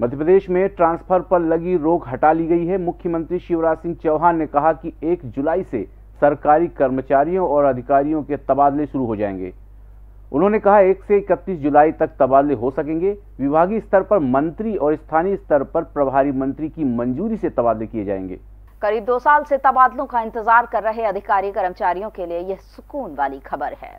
मध्य प्रदेश में ट्रांसफ़र पर लगी रोक हटा ली गई है। मुख्यमंत्री शिवराज सिंह चौहान ने कहा कि 1 जुलाई से सरकारी कर्मचारियों और अधिकारियों के तबादले शुरू हो जाएँगे। उन्होंने कहा 1 से 31 जुलाई तक तबादले हो सकेंगे। विभागीय स्तर पर मंत्री और स्थानीय स्तर पर प्रभारी मंत्री की मंजूरी से तबादले किए जाएँगे। करीब दो साल से तबादलों का इंतज़ार कर रहे अधिकारी कर्मचारियों के लिए यह सुकून वाली खबर है।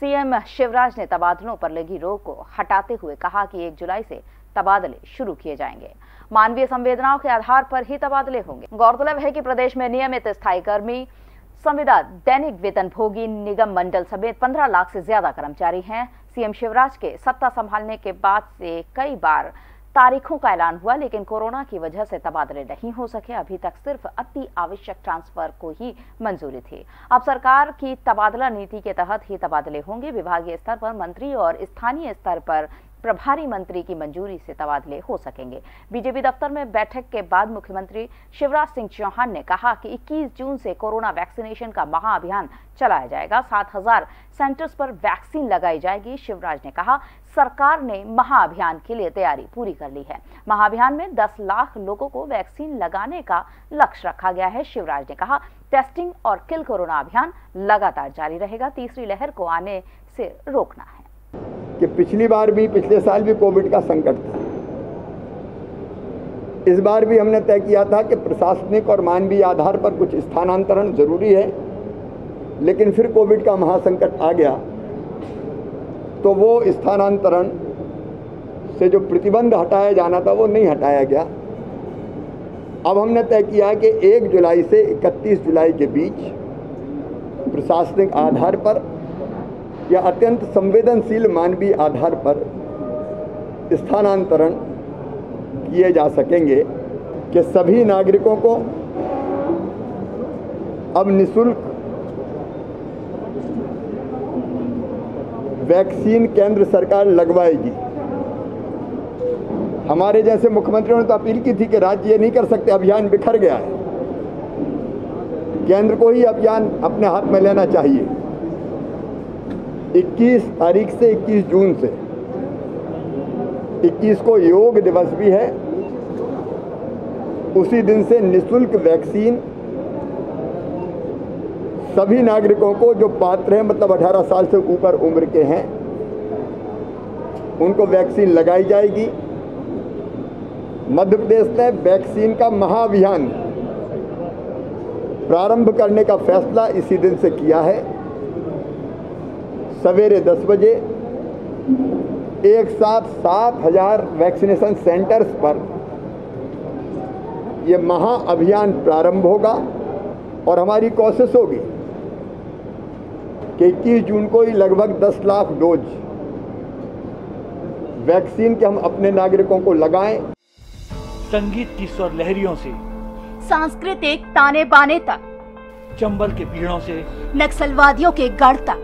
सीएम शिवराज ने तबादलों पर लगी रोक को हटाते हुए कहा कि 1 जुलाई से तबादले शुरू किए जाएँगे। मानवीय संवेदनाओं के आधार पर ही तबादले होंगे। गौरतलब है कि प्रदेश में नियमित स्थायी कर्मी, संविदा दैनिक वेतन भोगी, निगम मंडल समेत 15 लाख से ज़्यादा कर्मचारी हैं। सीएम शिवराज के सत्ता संभालने के बाद से कई बार तारीखों का ऐलान हुआ, लेकिन कोरोना की वजह से तबादले नहीं हो सके। अभी तक सिर्फ़ अति आवश्यक ट्रांसफ़र को ही मंजूरी थी। अब सरकार की तबादला नीति के तहत ही तबादले होंगे। विभागीय स्तर पर मंत्री और स्थानीय स्तर पर प्रभारी मंत्री की मंजूरी से तबादले हो सकेंगे। बीजेपी दफ्तर में बैठक के बाद मुख्यमंत्री शिवराज सिंह चौहान ने कहा कि 21 जून से कोरोना वैक्सीनेशन का महाअभियान चलाया जाएगा। सात हज़ार सेंटर्स पर वैक्सीन लगाई जाएगी, शिवराज ने कहा। सरकार ने महाअभियान के लिए तैयारी पूरी कर ली है। महाअभियान में 10 लाख लोगों को वैक्सीन लगाने का लक्ष्य रखा गया है, शिवराज ने कहा। टेस्टिंग और किल कोरोना अभियान लगातार जारी रहेगा। तीसरी लहर को आने से रोकना है। कि पिछली बार भी, पिछले साल भी कोविड का संकट था। इस बार भी हमने तय किया था कि प्रशासनिक और मानवीय आधार पर कुछ स्थानांतरण ज़रूरी है, लेकिन फिर कोविड का महासंकट आ गया। तो वो स्थानांतरण से जो प्रतिबंध हटाया जाना था, वो नहीं हटाया गया। अब हमने तय किया कि 1 जुलाई से 31 जुलाई के बीच प्रशासनिक आधार पर या अत्यंत संवेदनशील मानवीय आधार पर स्थानांतरण किए जा सकेंगे कि सभी नागरिकों को अब निशुल्क वैक्सीन केंद्र सरकार लगवाएगी। हमारे जैसे मुख्यमंत्रियों ने तो अपील की थी कि राज्य ये नहीं कर सकते, अभियान बिखर गया है। केंद्र को ही अभियान अपने हाथ में लेना चाहिए। 21 तारीख से 21 जून से। 21 को योग दिवस भी है। उसी दिन से निशुल्क वैक्सीन। सभी नागरिकों को जो पात्र हैं मतलब 18 साल से ऊपर उम्र के हैं, उनको वैक्सीन लगाई जाएगी। मध्य प्रदेश ने वैक्सीन का महाअभियान प्रारंभ करने का फैसला इसी दिन से किया है। सवेरे 10 बजे एक साथ सात हज़ार वैक्सीनेशन सेंटर्स पर। यह महाअभियान प्रारंभ होगा और हमारी कोशिश होगी कि 21 जून को ही लगभग 10 लाख डोज वैक्सीन के हम अपने नागरिकों को लगाएँ। संगीत की स्वर लहरियों से सांस्कृतिक ताने बाने तक चंबल के पीड़ों से नक्सलवादियों के गढ़ तक।